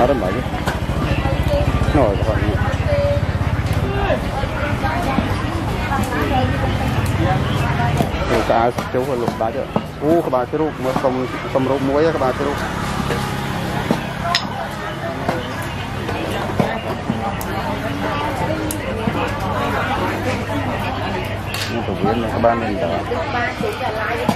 Arambagi. No, Arambagi. Mình sẽ chú và lục bá chứ Ú, các bạn chú rụt, xong, xong rụt muối các bạn chú rụt Nó tủ biến này các bạn mình các bạn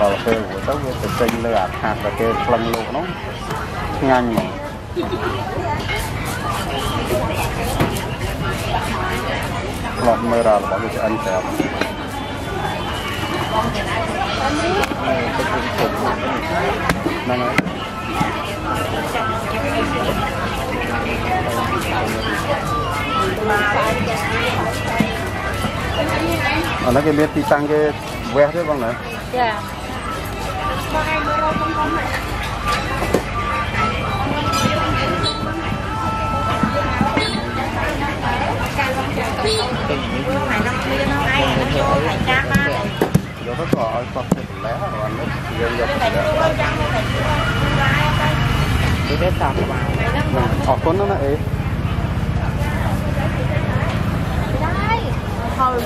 ដល់ពេលទៅវាទៅចេញលើអាខាតដែលគេផ្លឹងលោកនោះឆ្ងាញ់ហ្មងឡប់មើលរារបស់វាឆ្អិនតែហ្នឹងហើយអានេះគេមានទីតាំងគេវេះទេបងណាចា ai có cái lẽ rồi anh nó dân dân cái bếp sao các ở con nó ấy con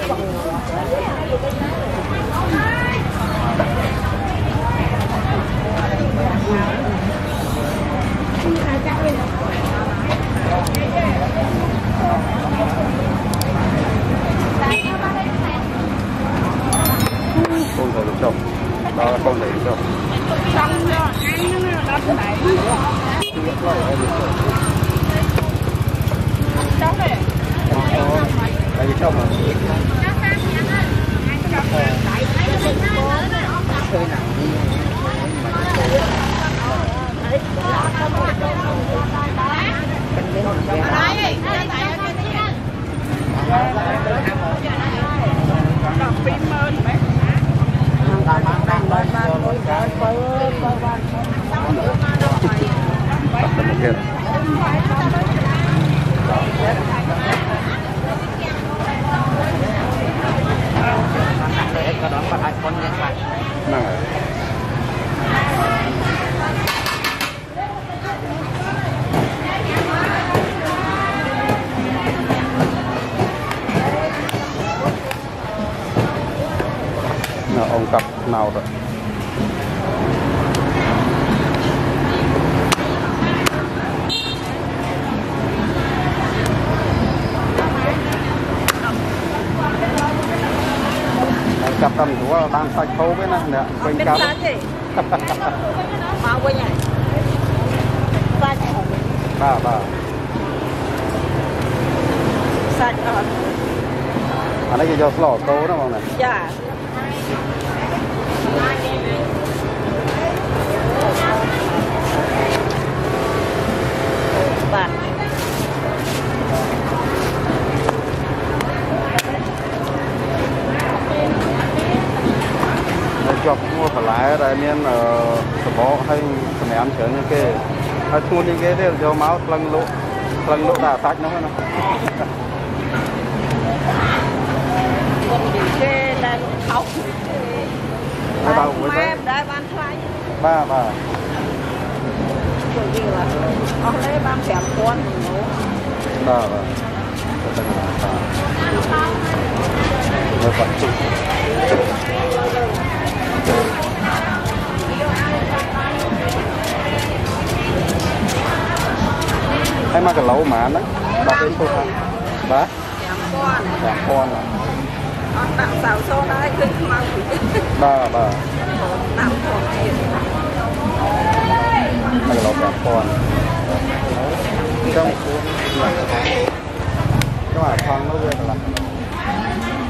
đó là con thầy được chồng đây chồng mà những video hấp dẫn được một kia để có đón bạn con nhé bạn năng ấy Nào, ông cặp nào rồi? Cặp tầm của đang sạch thô với nè nè quanh cặp. mau quên nhỉ sạch ba ba. Sạch rồi anh ấy cho lò tô đó mà này dạ បន្លែដែលមានសម្បកហើយសម្រាមច្រើនជាងគេហើយឈ្មោះនេះគេទេយកមកក្លឹងលក់ក្លឹងលក់តែអាសាច់នោះណាគេដែលខោបាទបាទដែរបានថ្លៃបាទបាទចូលវិញអស់លេបាន5000នោះបាទបាទទៅតាមបាទទៅបាត់ជិះ មកគីឡូប៉ុន្មានហ្នឹងបាទគេឈូសហើយបាទ5000 5000អត់ដាក់សៅសូដែរឃើញខ្មៅបាទបាទដាក់5000ទៀតមកគីឡូ5000ចង់គួរឡើងទៅចង់អាផងនោះវាកន្លះ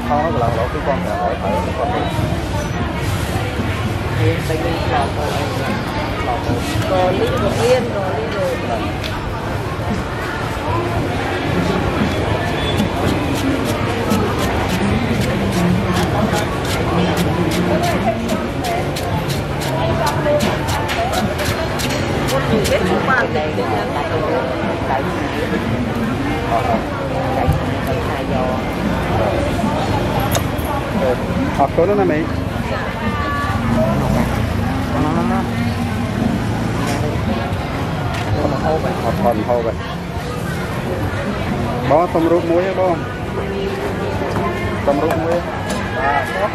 ផងនោះកន្លះគីឡូគឺ1500ទៅគាត់ទៅរៀនតែគេខ្លោបទៅខ្លោបទៅក៏លីក៏រៀនក៏លីក៏ số nó nè mấy, Không mà hô vậy. Học phần hô vậy bó tôm rút muối bó. Tôm rút muối. Đây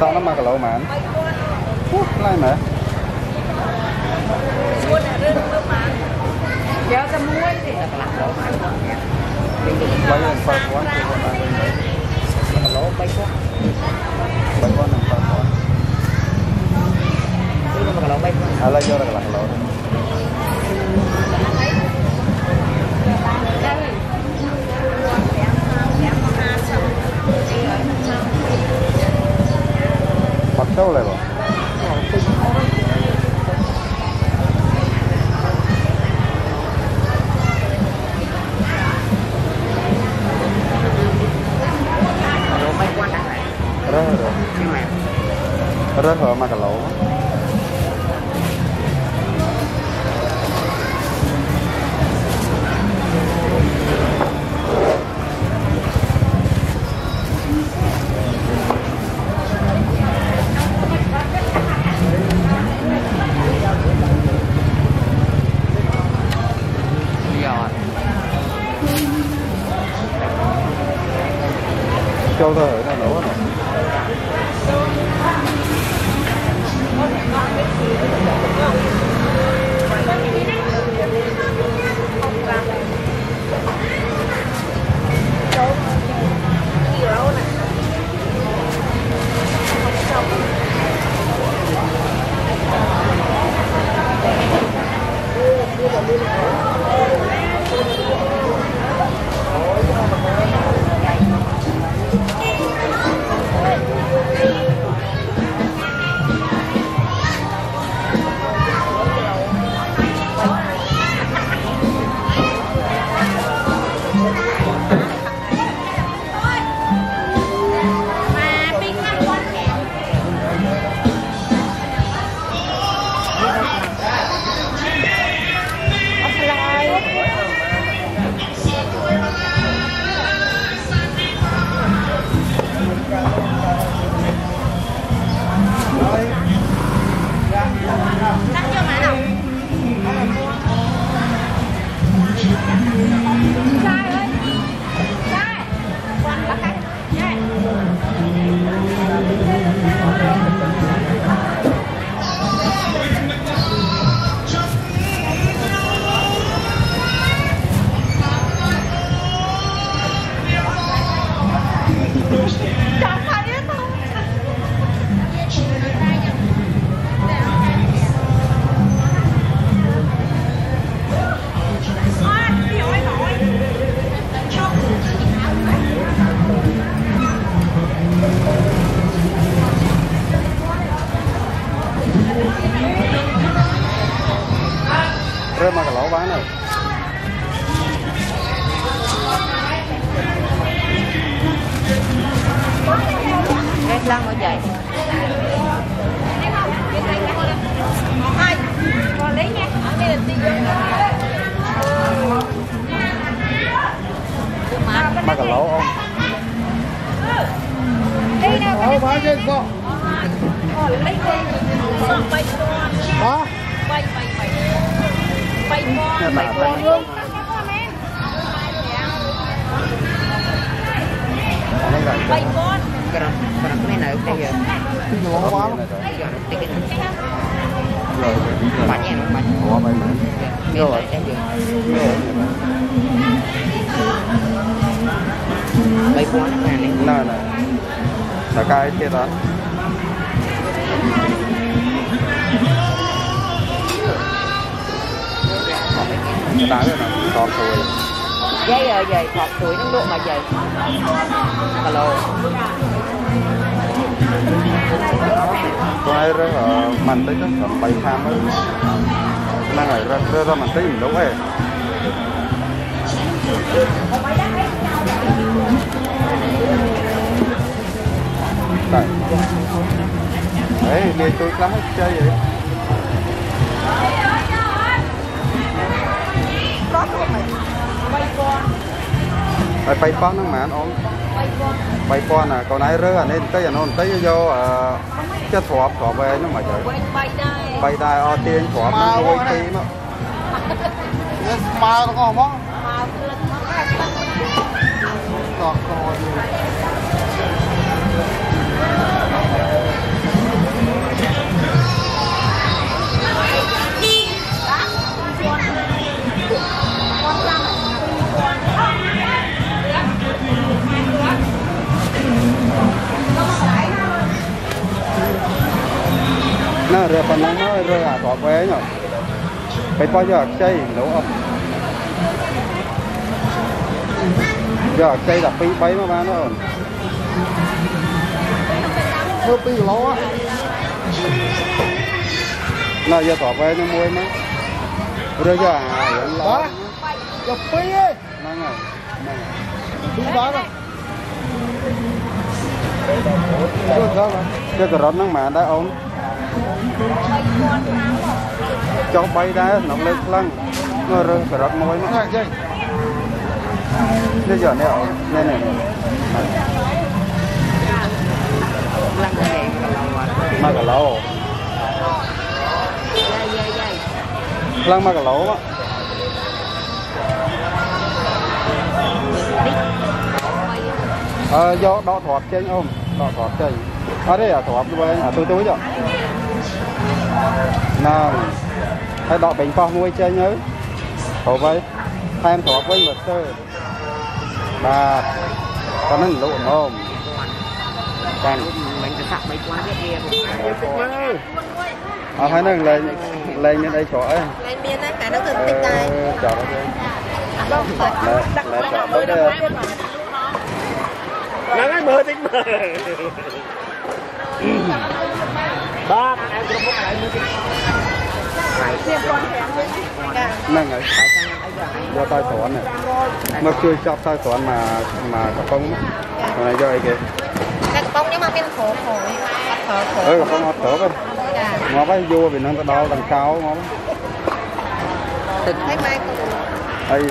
សងនោះ1គីឡូហ្មងអូថ្លៃមែនជួនរឿងមើលហ្មងយកតែមួយទេដល់កន្លះគីឡូហ្មងបាយនឹង5ពាន់គីឡូហ្មងគីឡូ3ពាន់3ពាន់នឹង5ពាន់គីឡូ3ពាន់ឥឡូវយកដល់កន្លះគីឡូ lạc lỗ bắt đâu lại bảo Cái lỗ bay quá đáng lại rớt rồi Nhưng mà rớt rồi mà cả lỗ Giò châu thôi nó lỗ này cả lấu ông Ờ, bán trên sọ Hả? Bày, bày, bày Bày con, bày con luôn Bày con Cái đó, cái đó cái này nở cái gì Cái gì quá lắm Bánh em, bánh Ủa, bánh Miếng lại cái gì Miếng lại cái gì nè nè là cái kia đó. Đá rồi nè còn rồi dây ở dày thọt chuối nóng độ mà dày hello. Tôi rất là mạnh tới chắc tầm bảy tham ấy. Đang ngày ra ra ra mạnh tới mình đâu ấy រើសរើសមិនតិចមិនលោកឯងតែហេលាជួយខ្លះឲ្យខ្ចីអី bay con ហើយបីប៉ោះហ្នឹងហ្មងអូន bay con 3000ណាកូនឯងរើអានេះបន្តិចអានោះបន្តិចយកអឺចិត្តទ្របទ្របវែងហ្នឹងមកទៅ bay bay đây បីដែរអត់ទាញទ្របហ្នឹងមួយទីមកស្មើទាំងអស់ហ្មង con con nó rồi phần nó rồi à có bé nhở? Phải bao giờ chơi nấu យកខ្ចីលោកអត់យកខ្ចី12 3មកបានអូនធ្វើ2គីឡូណាយកទ្របវែងហ្នឹងមួយមករើយកអារឿងល្អបាទយក2ឯងហ្នឹងហើយហ្នឹងពីបានយកចូលយកការ៉ុតហ្នឹងហ្មងដែរអូនចុះ3ដែរក្នុងលើខ្លាំងមករើសការ៉ុតមួយមកណាចេញ bây giờ nè lên này mà cả lâu lăng mà cả lâu á. Ờ do đo thoát chơi không đo thoát chơi. ở ờ, đây là thoát cho bên à tôi tôi rồi nào. Hãy đọ bình phong nuôi chơi nhớ. Hổ vậy. Hai em thoát với mật sơ. អត់ទេអាទ្របវែងអាទូទូចហ្នឹងហើយដកបេងប៉ោះមួយចេញទៅព្រោះវិញថែមទ្របវិញមើលទៅបាទប៉ុណ្ណឹងលក់អូមចាន mình sẽ sạc mấy quan biết kia អស់ហើយហ្នឹងលេងលេងមានអីច្រកអី lên miên á cả nó gần អឺ tích tay ចោលទៅ Không phải đặt Lại đặt chọn mới tới đâu đây. biết mà Nắng ấy mưa tính mưa Ba em cũng muốn lại mưa tính riêng con thèm với cả ហ្នឹងហើយ យកទៅស្រន់នេះមកជួយចាប់ទៅស្រន់មកមកកំប៉ុងមកហើយយកអីគេ cái bông nhưng mà miên khổ khổ bắt thở អឺ khổ កំប៉ុងអត់ត្រូវទេ dạ ងាប់ហើយយួរពីនឹងទៅដល់ដង្កោងាប់ thấy mai cũng ហើយ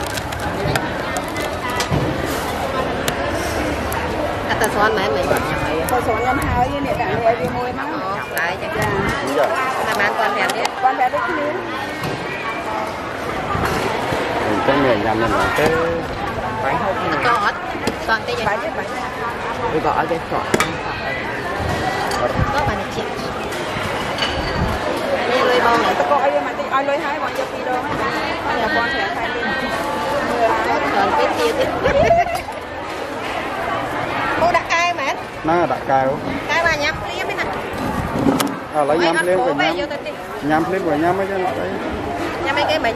đặt tờ xoan mà mình tờ xoan em hai như này cả người đi môi má học lại chắc là និយាយ mà mang con thèm đi con thèm đi chứ អញ្ចឹងមានញ៉ាំហ្នឹងទេ phải không thì có ớt cái này nhầm là cái cọt còn cái gì? Cái cọt cái cọt có bạn chị. Đi lôi bông này tôi coi mà tôi ai lôi hai bọn cho video hay là con sẽ thay đi. Còn cái kia cái cô đặt cay mà. Nó là đặt cay không cay mà nhắm liếm ấy nè. À lấy nhắm liếm rồi nhắm. nhắm liếm rồi nhắm mấy cái này nhắm mấy cái mình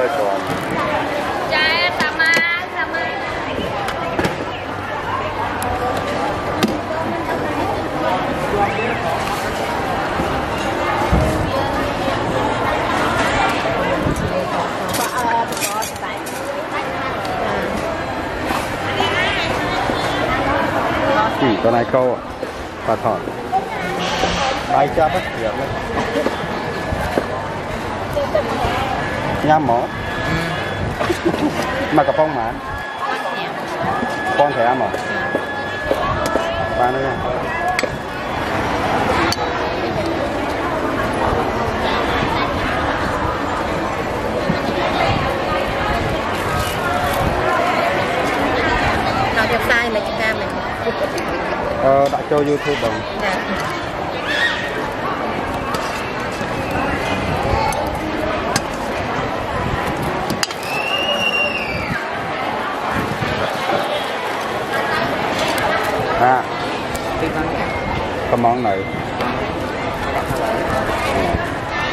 ไปก่อนใจตามาตามาสี่ตัวนายเข้าปลาทอดใบจ้าปลาเขียวเลย Nham mỏ Mà cà phong mà. Con thẻ mà Ba nữa Nào cho sai là chị cam này. Ờ, đã cho YouTube rồi. Dạ. ហាកំងនៅ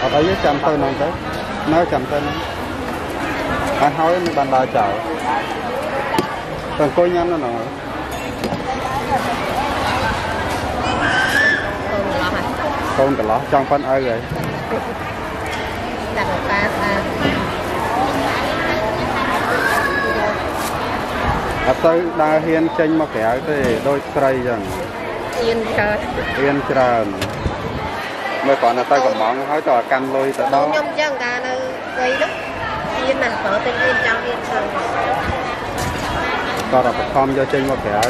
អត់ឲ្យចាំទៅនោះទៅនៅចាំទៅនោះហើយហើយនឹងបានដើរចោលទៅអង្គុយញ៉ាំនៅនោះកូនកន្លោះចង់ប៉ុនអើហើយ អត់ទៅដើរហ៊ានចេញមកក្រៅទេដោយស្រីចឹងហ៊ានច្រើនហ៊ានច្រើនមើលគ្រាន់តែទៅកំងហើយទៅកាន់លុយទៅដល់ខ្ញុំចឹងកាលនៅវ័យនោះហ៊ានណាស់ព្រោះតែហ៊ានចង់ហ៊ានទៅក៏ដល់បឋមយកចេញមកក្រៅ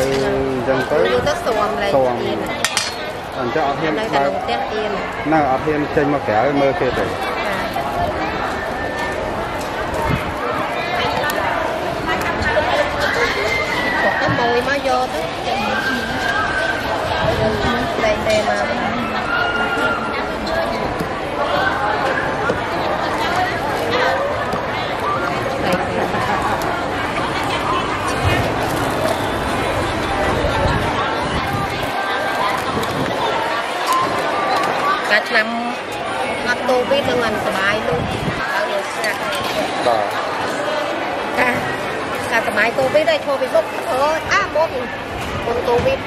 ចឹងទៅយកទៅស្វមលែងហ៊ានអញ្ចឹងអត់ហ៊ាននៅតែផ្ទះហ៊ាននៅអត់ហ៊ានចេញមកក្រៅមើលគេទេ đây tem cả năm ngắt tô biết là ngành sờ bài luôn ở nhà sạc ម័យកូវីដហើយឈរពីមុខធ្វើអាមុខមុនកូវីដ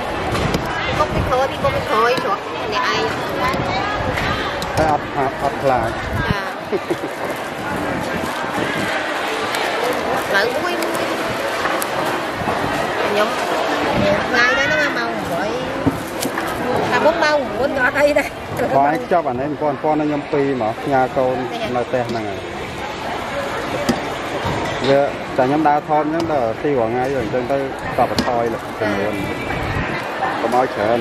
មុខពីក្រោយពីមុខពីក្រោយព្រោះអ្នកឯងតែអត់អត់ខ្លាចចាឡើងមួយមួយខ្ញុំថ្ងៃដែរហ្នឹងម៉ោង8តែមុខម៉ោង9ក៏អត់អីដែរបើឯងចាប់អានេះ1000 1000ខ្ញុំពីរមកផ្ញើកូននៅផ្ទះហ្នឹងហើយ វាតែខ្ញុំដើរថតអញ្ចឹងដល់ទីរងថ្ងៃអញ្ចឹងទៅតបថយលចំនួនកុំឲ្យច្រើន